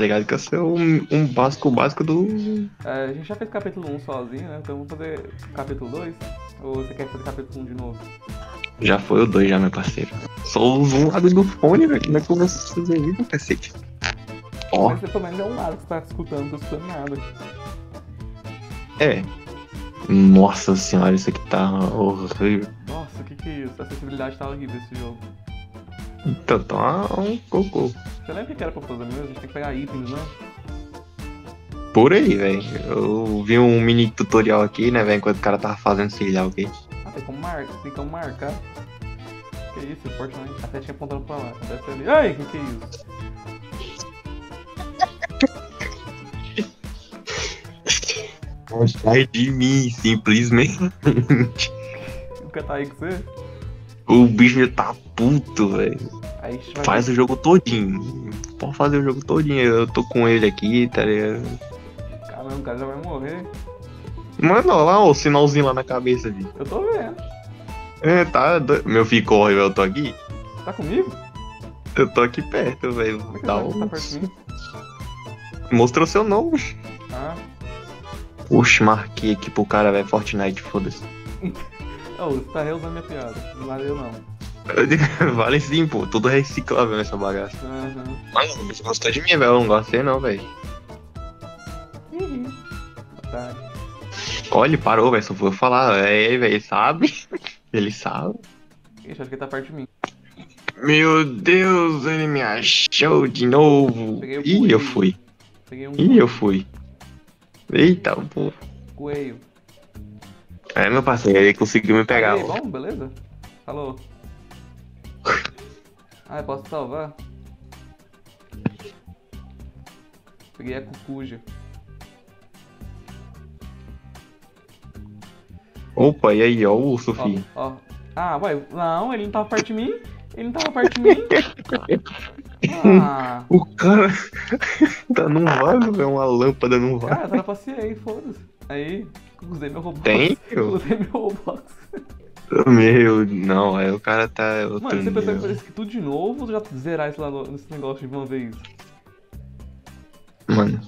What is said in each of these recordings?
ligado? Que eu sou um, um básico básico do. É, a gente já fez capítulo 1 sozinho, né? Então vamos fazer capítulo 2? Ou você quer fazer capítulo 1 de novo? Já foi o 2 já, meu parceiro. Só uso um lado do fone, velho. Como é que eu vou fazer isso, cacete? Ó, Mas você pelo menos é um lado que você tá escutando, não tô escutando nada. é. Nossa senhora, isso aqui tá horrível. Nossa, o que que é isso? A acessibilidade tá horrível esse jogo. Então tá um cocô. Você lembra o que era pra fazer mesmo? A gente tem que pegar itens, né? Por aí, velho. Eu vi um mini tutorial aqui, né, velho, enquanto o cara tava fazendo sei lá o quê. Ah, tem como marcar, tem como marcar. Que isso, Fortnite? A setinha apontando pra lá. Desce ali. Ai, que que é isso? Sai de mim, simplesmente. O que tá aí com você? O bicho tá puto, velho. Faz o jogo todinho. Pode fazer o jogo todinho. Eu tô com ele aqui, tá ligado? Caramba, o cara já vai morrer. Mano, olha lá o sinalzinho lá na cabeça, viu? Eu tô vendo. É, tá. do- Meu filho corre, velho. Eu tô aqui. Tá comigo? Eu tô aqui perto, velho. É Tá tá perto de mim? Mostrou seu nome. Ah. Oxe, marquei aqui pro cara, velho. Fortnite, foda-se. Oh, você tá reusando minha piada. Não valeu não. vale sim, pô. Tudo reciclável nessa bagaça. Aham. Mano, você gostou de mim, velho. Eu não gostei, não, velho. Ih, Otário. Olha, ele parou, velho. Só eu falar. É ele, velho. Ele sabe. Ele sabe. Ixi, acho que ele tá perto de mim. Meu Deus, ele me achou de novo. Peguei Ih, eu fui. Um Ih, eu fui. Eita, pô. coelho. É, meu parceiro, ele conseguiu me pegar. Aí, bom, beleza? Falou. Ah, eu posso salvar? Peguei a cucuja. Opa, e aí, ó, o urso, Ó, ó. Ah, ué, não, ele não tava perto de mim. Ele não tava perto de mim. Ah, O cara tá num vaso, velho. Uma lâmpada num vaso. cara, trapaceei, foda-se. Aí, usei meu Roblox. Tem? Usei meu Roblox. Meu, não, aí o cara tá. Outro Mano, você pensou em nível. fazer isso tudo de novo ou já zerar esse, lá no- esse negócio de uma vez? Mano,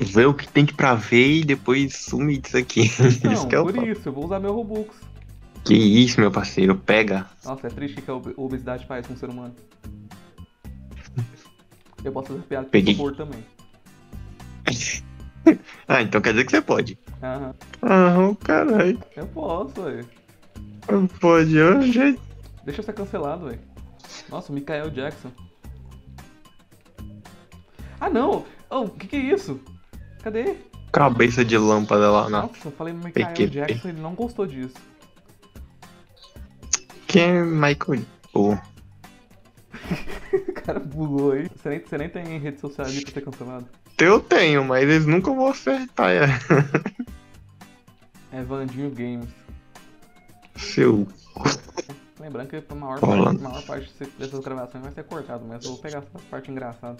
vê o que tem que pra ver e depois sumir disso aqui. Não, isso que é por papo. isso, eu vou usar meu Robux. Que isso, meu parceiro, pega. Nossa, é triste o que a ob- obesidade faz com o ser humano. Eu posso fazer piada com Peguei. também. Ah, então quer dizer que você pode. Aham. Ah, caralho. Eu posso, velho. Pode hoje. Deixa eu ser cancelado, velho. Nossa, o Michael Jackson. Ah, não! Oh, o que que é isso? Cadê? Cabeça de lâmpada lá na. Nossa, eu falei no Michael PQP. Jackson, ele não gostou disso. Quem é Michael? Pô, O cara bugou aí. Você nem, você nem tem rede social ali pra ser cancelado. Eu tenho, mas eles nunca vão acertar. É. É Vandinho Games. Seu. Lembrando que a maior parte, a maior parte dessas gravações vai ser cortado, mas eu vou pegar essa parte engraçada.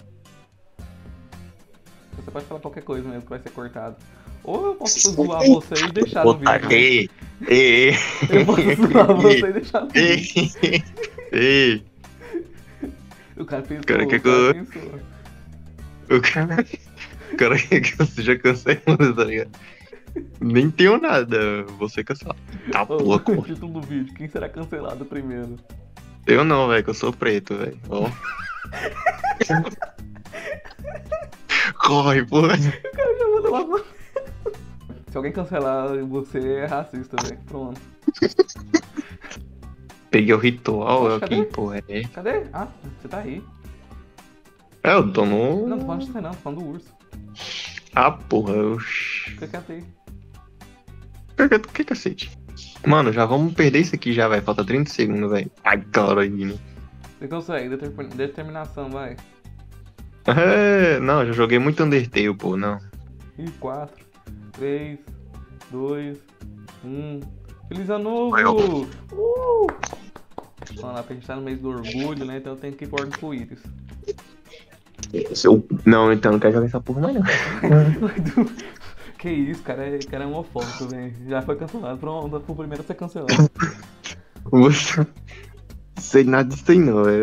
Você pode falar qualquer coisa mesmo que vai ser cortado. Ou eu posso zoar você e deixar no vídeo. Ei, ei, Eu posso zoar você e deixar no ei, vídeo. ei. O cara pensou, Cara, o cara que pensou. O cara. O cara quer que você já cancelou, tá ligado? Nem tenho nada, você cancelado. Tá Ô, pouco. o título do vídeo, quem será cancelado primeiro? Eu não, velho, que eu sou preto, velho. Ó. Corre, porra. O cara já mandou lá. Se alguém cancelar você, é racista, velho. Pronto. Peguei o ritual Cadê? aqui, porra. É, Cadê? Ah, você tá aí. É, eu tô no. Não, tô falando de você não, tô falando do urso. Ah, porra. Oxi. Fica quieto aí. Que, que cacete? Mano, já vamos perder isso aqui já, velho. Falta 30 segundos, velho. Ai, caralho. Você consegue, determin- determinação, vai. É, não, já joguei muito Undertale, pô, não. E 4, 3, 2, 1. Feliz ano novo! Vai. Uh! Vamos lá, porque a gente tá no mês do orgulho, né? Então eu tenho que ir por ordem Seu... Não, então não quero jogar essa porra mais não. que isso, cara, é, cara é homofóbico, velho. Já foi cancelado. Pronto, o primeiro ser cancelado. Você... Sei nada disso aí não, é...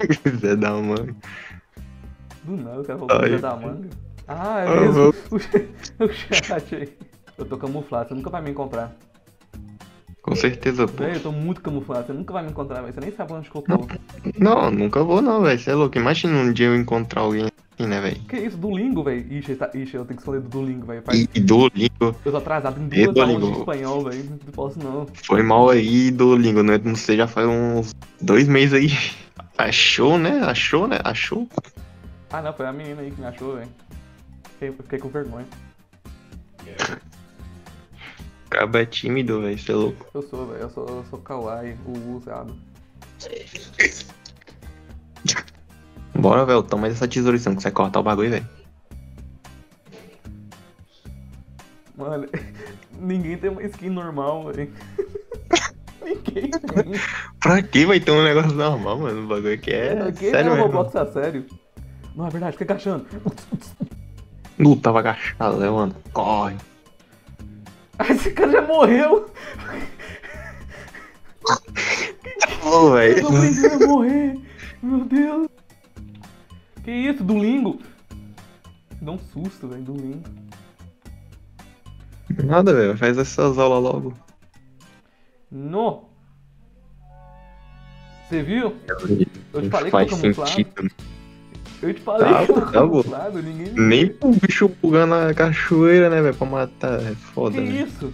Zé da mãe. Do nada, o cara falou dia da manga. Ah, é Ah, mesmo? O, o chat aí. Eu tô camuflado, você nunca vai me encontrar. Com certeza, pô. Eu tô muito camuflado, você nunca vai me encontrar, velho. Você nem sabe onde que eu tô. Não, nunca vou não, velho. Você é louco. Imagina um dia eu encontrar alguém assim, né, velho? Que isso, Duolingo, velho? Ixi, tá... Ixi, eu tenho que escolher do Duolingo, velho. Faz... E, Duolingo. Eu tô atrasado em duas aulas de espanhol, velho. Não posso não. Foi mal aí, Duolingo, né? Não sei, já faz uns dois meses aí. Achou, né? Achou, né? Achou. Ah, não, foi a menina aí que me achou, velho. Fiquei, fiquei com vergonha. Cabo é tímido, velho. Você é louco. Eu sou, velho. Eu sou, eu sou kawaii, o usado. Bora, velho. Toma essa tesourição que você cortar o bagulho, velho. Mano, ninguém tem uma skin normal, velho. ninguém tem. Pra que vai ter um negócio normal, mano? O bagulho aqui é. Quem sério é. Roblox a sério? Não, é verdade, fica agachando. Nu, tava agachado, né, mano? Corre. Ah, esse cara já morreu! Eu velho. tô aprendendo a morrer! Meu Deus! Que isso, Duolingo? Dá um susto, velho, Duolingo. Nada, velho. Faz essas aulas logo. No! Você viu? Eu te falei que Faz eu tô camuflado. sentido. Eu te falei Tá, que eu tá camuflado, ninguém Nem o bicho pulando na cachoeira, né, velho? Pra matar. É foda, Que né? isso?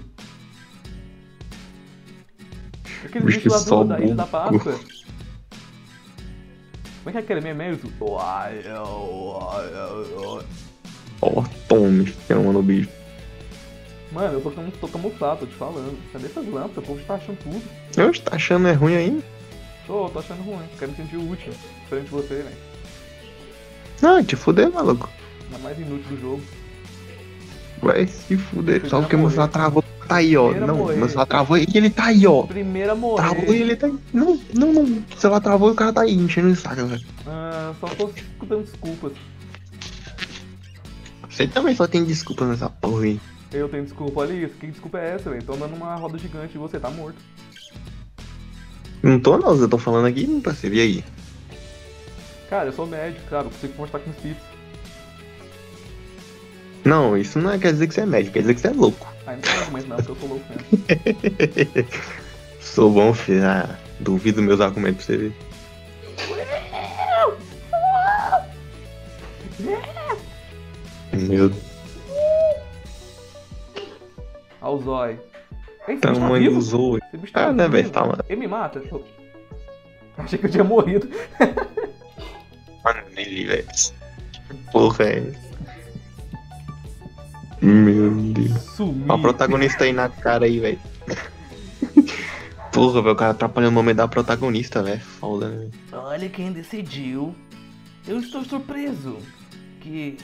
Aquele Bicho bicho lá do, da Ilha da. Páscoa. Como é que é aquele meme mesmo? Ó, tome, chamando o bicho. Mano, eu tô, tô camuflado, tô te falando. Cadê essas lâmpadas? O povo tá achando tudo. Eu tá achando é ruim ainda? Tô, tô achando ruim. Quero me sentir útil. Diferente de você, velho. Não, te fuder, maluco. Na mais inútil do jogo. Vai se fuder. Só porque morrer. celular travou. Tá aí, ó. Primeira Não, morrer. meu celular travou e ele tá aí, ó. Primeira a Travou e morrer. ele tá aí. Não, não, não. O celular travou e o cara tá aí, enchendo o saco, velho. Ah, só tô escutando desculpas. Você também só tem desculpa nessa porra aí. Eu tenho desculpa, olha isso. Que desculpa é essa, velho? Tô andando numa roda gigante e você tá morto. Não tô não, eu tô falando aqui, não percebi e aí. Cara, eu sou médico, cara. Eu consigo conversar com espíritos. Não, isso não é- quer dizer que você é médico, quer dizer que você é louco. Ah, não tem argumento não, porque eu sou louco mesmo. Sou bom, filho. Ah, duvido meus argumentos pra você ver. Meu Olha o bicho tá tamanho. Esse bicho tá Ah, né, velho? Tá, mano. Ele me mata? Eu... Achei que eu tinha morrido. Nele, velho. Porra, é essa? Meu Deus. Ó, o protagonista aí na cara aí, velho. Porra, velho, o cara atrapalhando o nome da protagonista, velho. Foda, né? velho. Olha quem decidiu. Eu estou surpreso que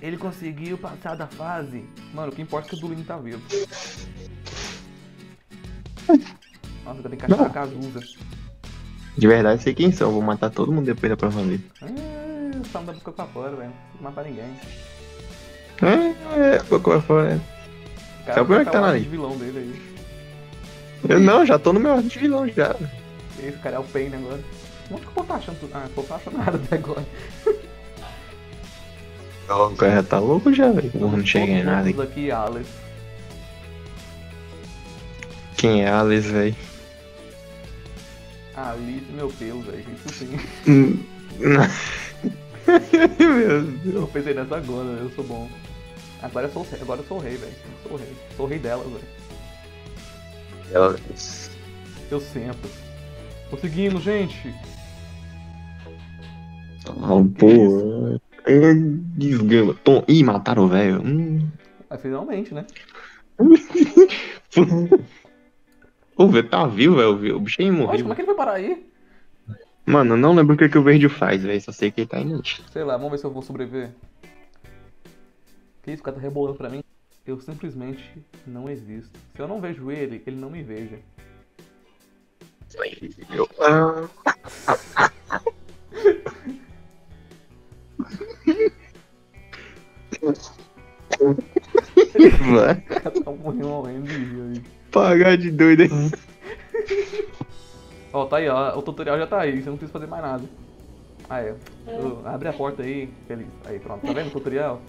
ele conseguiu passar da fase. Mano, o que importa é que o Duolingo tá vivo. Nossa, eu tenho que achar a Cazuza. De verdade, sei quem são. Vou matar todo mundo depois da prova dele. Ah, não dá boca pra fora, velho. Não tem que matar ninguém. É, é, pouco vai fora. O cara Sabe é que tá o na de vilão dele aí. Eu não, já tô no meu de vilão já. Esse cara é o Pain agora. Onde que o povo tá achando tudo? Ah, o povo tá achando nada até agora. O cara já tá louco já, velho. Porra, não chega em nada. Aqui, Alice. Quem é Alice, velho? Alice, meu pelo, velho. Isso sim. Meu Deus. Eu pensei nessa agora, eu sou bom. Agora eu sou, o rei- agora eu sou o rei, velho. Sou o rei. Sou o rei delas, velho. Ela- Eu sempre. Conseguindo, gente. Ah, porra. É desgrama. Tom... Ih, mataram o velho. Hum. Mas finalmente, né? O velho tá vivo, velho. O bicho aí morreu. como é que ele foi parar aí? Mano, eu não lembro o que, que o verde faz, velho. Só sei que ele tá inútil. Sei lá, vamos ver se eu vou sobreviver. Que isso, o cara tá rebolando pra mim? Eu simplesmente não existo. Se eu não vejo ele, ele não me veja. Eu... Ah. Vai O cara tá morrendo, morrendo de rir aí. pagar de doido aí. Ó, tá aí, ó. O tutorial já tá aí, você não precisa fazer mais nada. Aí, ó. abre a porta aí, feliz. Aí, pronto. Tá vendo o tutorial?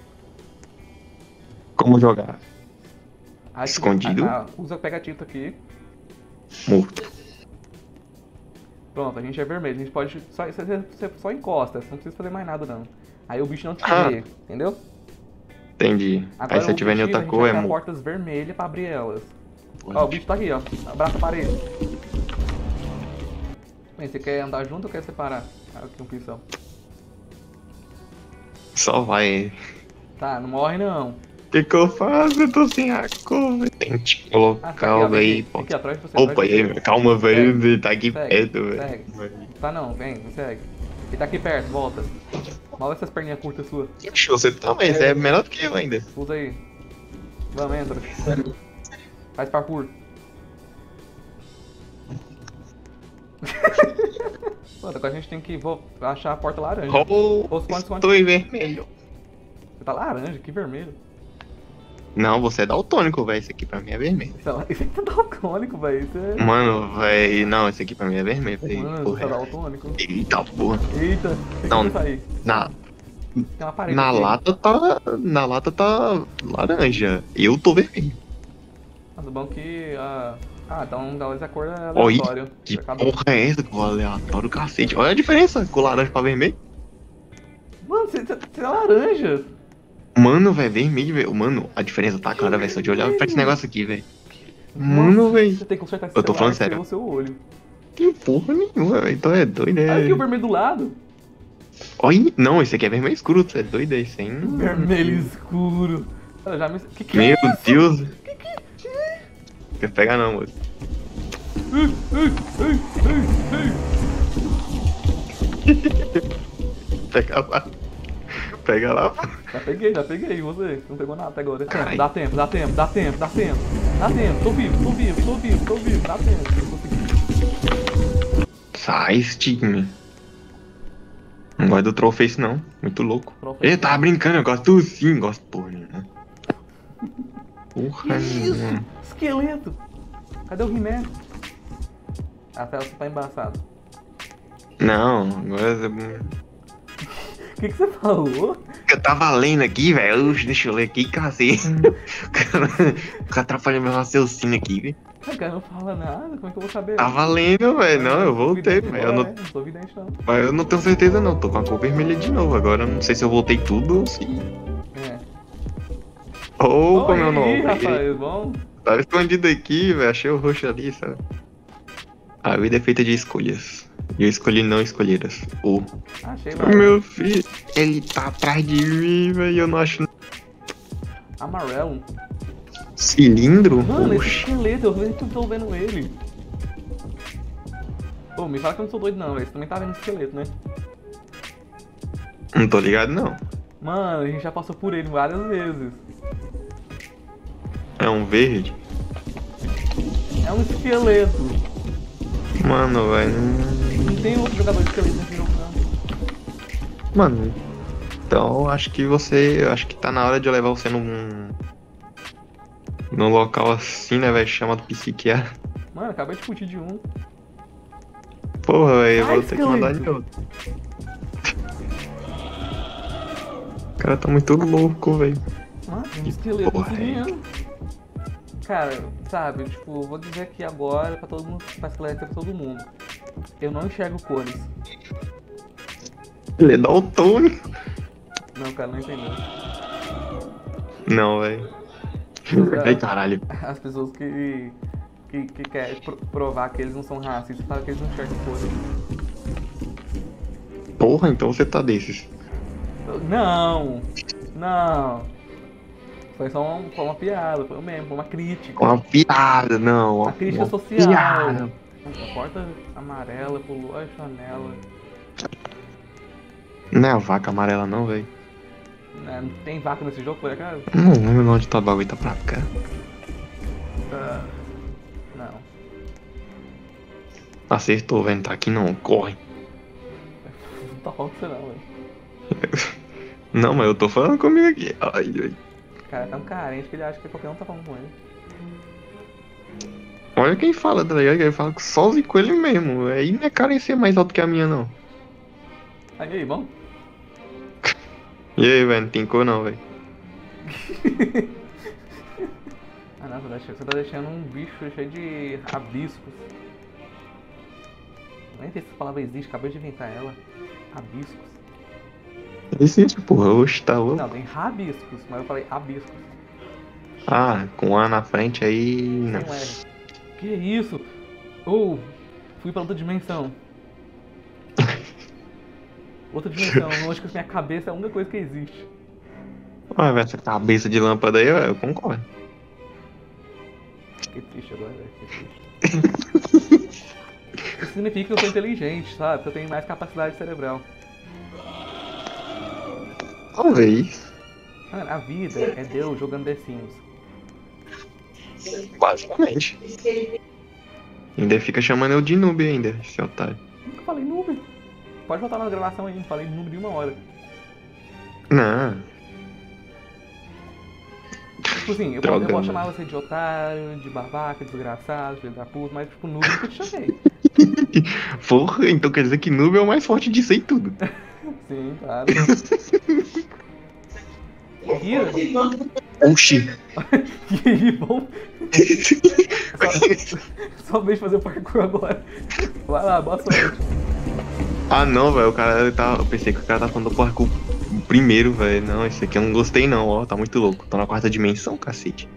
Como jogar? Escondido? Ah, ah, usa pega tinta aqui. Morto. Pronto, a gente é vermelho. A gente pode. Só, você, você só encosta, você não precisa fazer mais nada não. Aí o bicho não te Ah. vê, entendeu? Entendi. Agora Aí se o tiver em outra cor, é portas vermelhas pra abrir elas. Ó, o bicho tá aqui, ó. Abraça a parede. Bem, você quer andar junto ou quer separar? Ah, um pincel. Só vai. Tá, não morre não. O que que eu faço? Eu tô sem a velho. Tente Ah, colocar tá aqui, ó, o aí. pô. aqui, atrás de você. Opa, de aí, calma, velho. Ele tá aqui Segue, perto, velho. Tá não, vem, me segue. Ele tá aqui perto, volta. Move essas perninhas curtas suas. Ixi, você também, você é melhor do que eu ainda. Usa aí. Vamos, entra. Faz parkour. Mano, agora a gente tem que vo- achar a porta laranja. Oh, Ou esconde, esconde. estou em vermelho. Você tá laranja, que vermelho. Não, você é daltônico, velho. Esse aqui pra mim é vermelho. Esse aqui tá daltônico, velho. Isso é... Mano, velho. Não, esse aqui pra mim é vermelho, velho. Mano, Porra. você tá daltônico. Eita porra. Eita, tem que Não. sair. Na, Tem uma parede na lata tá. Na lata tá laranja. Eu tô vermelho. Mas o bom que... Ah, ah então essa cor é Oi, aleatório. Que Acabou. porra é essa? Com aleatório cacete. Olha a diferença com laranja pra vermelho. Mano, você, você você é laranja. Mano, velho, vermelho, velho. Mano, a diferença tá clara, velho. Só de olhar pra esse negócio aqui, velho. Mano, velho. Você tem que consertar esse Eu tô falando sério. pelo seu olho. Que porra nenhuma, velho. Então é doido, Olha né? aqui o vermelho do lado. Olha, não, esse aqui é vermelho escuro, você é doido aí, sem. Vermelho escuro. Eu já me... Que que Meu é? Deus. Quer pegar não, moço. Pega lá. Pega lá. Já peguei, já peguei. Você não pegou nada até agora. Ai. Dá tempo, dá tempo, dá tempo, dá tempo. Dá tempo, tô vivo, tô vivo, tô vivo, tô vivo. Dá tempo. Sai, Stigma. Não gosto do Trollface, não. Muito louco. Ele tá brincando, eu gosto sim, gosto porra nenhuma. Porra Que isso? nenhuma. Esqueleto. Cadê o He-Man? A tela tá embaçada. Não, agora. O que, que você falou? Eu tava lendo aqui, velho. Deixa eu ler aqui, cacete. O cara, atrapalhou meu raciocínio aqui, velho. O cara não fala nada, como é que eu vou saber? Tava lendo, velho. Não, eu voltei, velho. Eu não? Não sou vidente, não. mas eu não tenho certeza, não. Tô com a cor vermelha de novo. Agora não sei se eu voltei tudo ou se. É. Ou como é o nome. rapaz, bom? Tava escondido aqui, velho. Achei o roxo ali, sabe? A vida é feita de escolhas. E eu escolhi não escolheras. O Achei lá. meu filho, ele tá atrás de mim, velho. Eu não acho. Amarelo. Cilindro? Mano, esse Oxi. esqueleto, eu vejo que eu tô vendo ele. Pô, me fala que eu não sou doido não, velho. Você também tá vendo esse esqueleto, né? Não tô ligado, não. Mano, a gente já passou por ele várias vezes. É um verde? É um esqueleto. Mano, velho. não- Não tem outro jogador de esqueleto nesse jogo, não. Mano. Então acho que você. Acho que tá na hora de eu levar você num. Num local assim, né, velho? Chamado psiquiatra. Mano, acabei de fugir de um. Porra, velho. Eu Ai, vou ter que mandar de outro. O cara tá muito louco, velho. Mano, tem um esqueleto porra é. Cara, sabe, tipo, vou dizer aqui agora pra todo mundo, pra esclarecer pra todo mundo. Eu não enxergo cores. Ele é daltônico. Não, cara, não entendeu. Não, velho. Ai, caralho. As pessoas que, que, que querem pro- provar que eles não são racistas falam que eles não enxergam cores. Porra, então você tá desses. Não! Não! Foi só uma, foi uma piada, foi mesmo, foi uma crítica. Uma piada, não. Uma Uma, crítica social. piada. A porta amarela pulou a janela. Não é a vaca amarela, não, velho. Né, Não tem vaca nesse jogo, por acaso? Não lembro onde tá o bagulho, tá pra cá. Ah, Não. Acertou, velho. Tá aqui não, corre. Não tá falando não, velho. Não, mas eu tô falando comigo aqui. Ai, ai. O cara é tão carente que ele acha que qualquer um tá falando com ele. Olha quem fala, tá ligado? Ele fala sozinho com ele mesmo. Aí não é carência mais alto que a minha, não. Aí, aí, bom? E aí, velho? Não tem cor não, velho. ah, não, você tá deixando- você tá deixando um bicho cheio de rabiscos. Nem sei se essa palavra existe, acabei de inventar ela. Rabiscos. Existe, porra. Oxe, tá louco. Não, tem rabiscos, mas eu falei rabiscos. Ah, com A na frente aí. Não. Não é. Que isso? Ou fui pra outra dimensão. Outra dimensão, onde que minha cabeça é a única coisa que existe. Velho, essa cabeça de lâmpada aí, eu concordo. Fiquei triste agora, velho. Isso significa que eu sou inteligente, sabe? Que eu tenho mais capacidade cerebral. Talvez. Mano, a vida é Deus jogando The Sims. Basicamente. Ainda fica chamando eu de noob ainda, esse otário. Nunca falei noob. Pode voltar na gravação aí, falei noob de uma hora. Não. Tipo assim, eu, Droga, posso, eu chamar você de otário, de babaca, desgraçado, filho da puta, mas tipo, noob eu nunca te chamei. Porra, então quer dizer que noob é o mais forte disso aí tudo. Sim, claro. Kira, Oxi. e aí, bom? Só, só vejo fazer parkour agora. Vai lá, boa sorte. Ah não, velho, o cara tá. Eu pensei que o cara tá falando do parkour primeiro, velho. Não, esse aqui eu não gostei não, ó. Tá muito louco. Tô na quarta dimensão, cacete.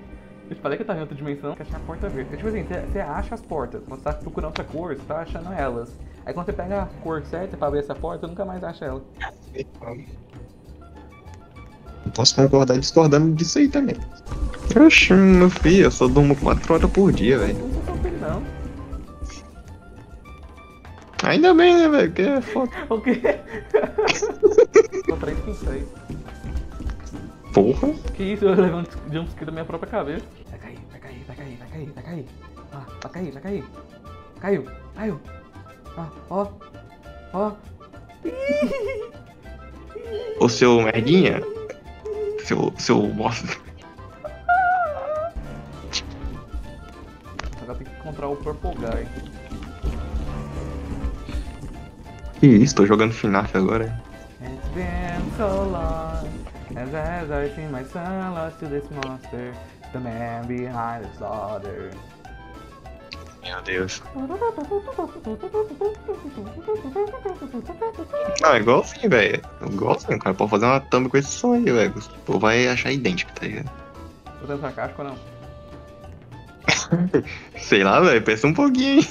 Eu te falei que eu tava em outra dimensão, que achar a porta verde. É tipo assim, você- você acha as portas. Quando você tá procurando outra cor, você tá achando elas. Aí quando você pega a cor certa pra abrir essa porta, você nunca mais acha ela. Posso concordar discordando disso aí também. Oxi, meu filho, eu só durmo 4 horas por dia, velho. Ainda bem, né, velho? Que é foda. O quê? Tô 3 com 6. Porra. Que isso, eu levei um jumpscare da minha própria cabeça. Vai cair, vai cair, vai cair, vai cair, vai cair. Ah, vai cair, vai cair. Caiu, caiu. Ah, ó, ó. Ô seu merdinha. Seu. seu bosta. Agora tem que encontrar o Purple Guy. Que isso, tô jogando FNAF agora. It's been so long as as I see my son lost to this monster, the man behind the slaughter. Meu Deus. Não, é igualzinho, velho. Igualzinho, o cara pode fazer uma thumb com esse som aí, velho. O povo vai achar idêntico, tá ligado? Tô sendo sarcástico ou não? Sei lá, velho, pensa um pouquinho.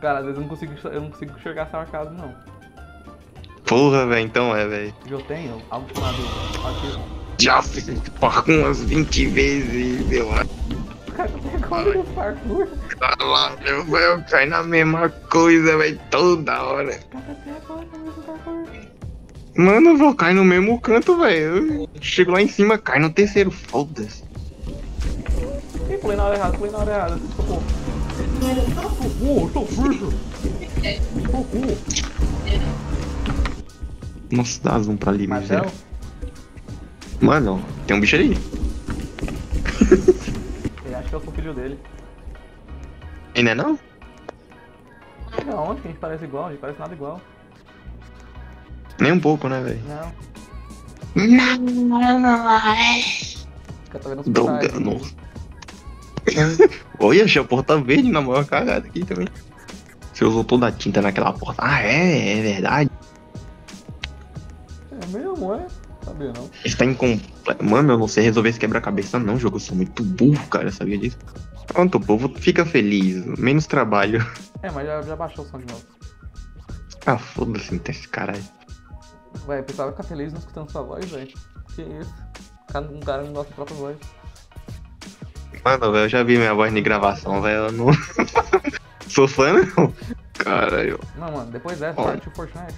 Cara, às vezes eu não consigo, eu não consigo enxergar sarcasmo, não. Porra, velho, então é, velho. Eu tenho algo chamado autismo. Já fiz umas 20 vezes, eu acho. Eu parkour. lá, meu velho, cai na mesma coisa, velho, toda hora. Parkour. Mano, eu vou cair no mesmo canto, velho. Eu Chego lá em cima, cai no terceiro, foda-se. Ih, pulei na hora errada, pulei na hora errada. Socorro. Socorro, tô furto. Socorro. Nossa, dá zoom pra ali, Marcelo? Mano, tem um bicho ali. Acha que eu sou filho dele. Ainda não? Não, onde que a gente parece igual? A gente parece nada igual. Nem um pouco, né, velho? Não. Fica tá vendo os Droga, personagens. nossa. Olha, achei a porta verde na maior cagada aqui também. Você usou toda a tinta naquela porta. Ah, é? É verdade? É mesmo, é? Sabia não. Está incompleto. Mano, eu não sei resolver esse quebra-cabeça não, jogo. Eu sou muito burro, cara, sabia disso? Pronto, o povo fica feliz. Menos trabalho. É, mas já, já baixou o som de novo. Ah, foda-se, não tem esse caralho. Ué, o pessoal vai ficar feliz não escutando sua voz, velho. Que isso? Cada- Um cara não gosta da própria voz. Mano, velho, eu já vi minha voz em gravação, velho. Eu não. sou fã, não. Caralho. Não, mano, depois dessa, partiu Fortnite.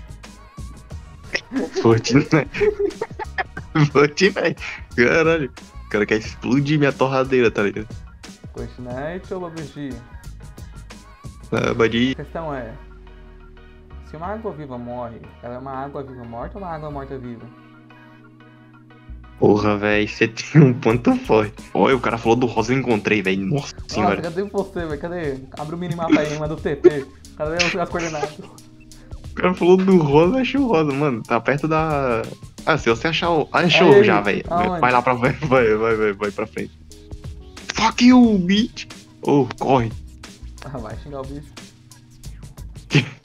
Fortnite. Fortnite. Caralho. O cara quer explodir minha torradeira, tá ligado? Fortnite ou PUBG? Ah. A questão é: se uma água viva morre, ela é uma água viva morta ou uma água morta viva? Porra, velho, você tem um ponto forte. Olha, o cara falou do rosa, eu encontrei, velho. Nossa Nossa, senhora. cadê você, velho? Cadê? Abre o minimapa aí, manda o TP. Cadê as coordenadas? O cara falou do rosa, eu achei o rosa, mano. Tá perto da. Ah, se você achar o. Achou Aí, já, velho. Vai lá pra. Vai, vai, vai, vai pra frente. Fuck you, bitch! Ô, corre. Ah, vai xingar o bicho.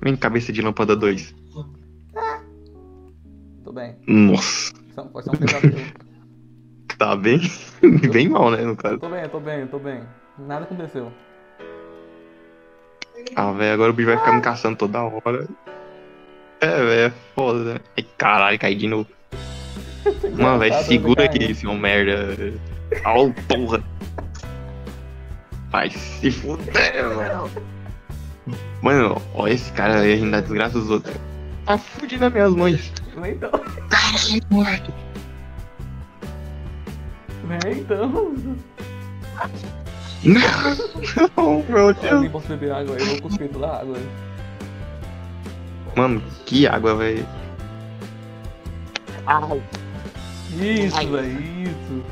Vem, cabeça de lâmpada 2. Tô bem. Nossa, pode ser um pesadelo. tá bem. bem mal, né, no caso. tô bem, tô bem, tô bem. Nada aconteceu. Ah, velho, agora o bicho vai ficar me caçando toda hora. É, velho, é foda, né? Ai, caralho, caí de novo. Mano, velho, segura caí. aqui, seu merda. Au, porra. Vai se fuder, mano. Mano, ó, esse cara aí, a gente dá desgraça dos outros. Tá fudindo as minhas. Vem então. Caralho, moleque. Vem então. Não, meu Deus. Alguém posso beber água aí? Eu vou cuspir toda a água aí. Mano, que água, velho. Isso, velho, isso.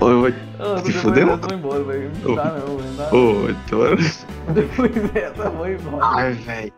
Ô, eu vou... Ah, Se dessa eu vou embora, velho. Não Ô. dá não, velho. Ô, tô... Depois dessa eu vou embora. Ai, velho.